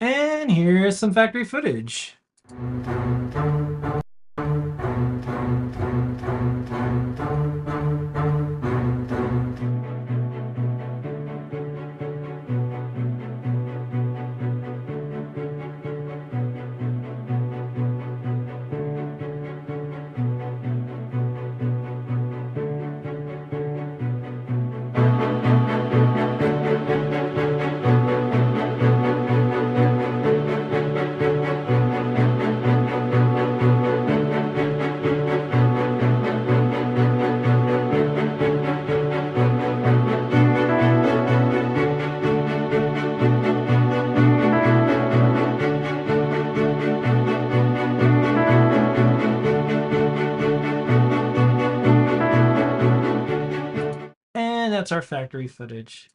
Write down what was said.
And here's some factory footage. That's our factory footage.